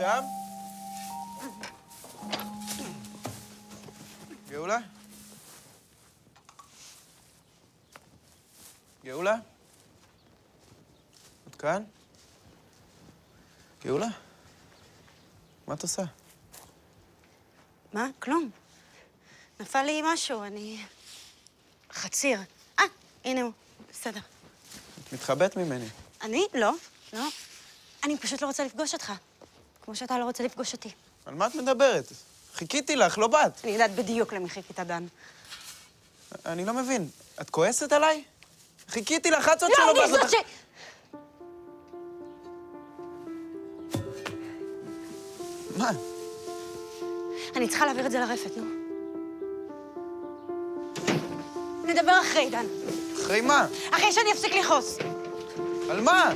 שם? גאולה? גאולה? את כאן? גאולה? מה את עושה? מה? כלום. נפל לי משהו, אני... חציר. אה, הנה הוא. בסדר. את מתחבאת ממני. אני? לא. לא. אני פשוט לא רוצה לפגוש אותך. כמו שאתה לא רוצה לפגוש אותי. על מה את מדברת? חיכיתי לך, לא באת. אני יודעת בדיוק למי חיכית, דן. אני לא מבין. את כועסת עליי? חיכיתי לך, את זאת לא, שלא אני באת. זאת ש... מה? אני צריכה להעביר את זה לרפת, נו. נדבר אחרי, דן. אחרי מה? אחרי שאני אפסיק לכעוס. על מה?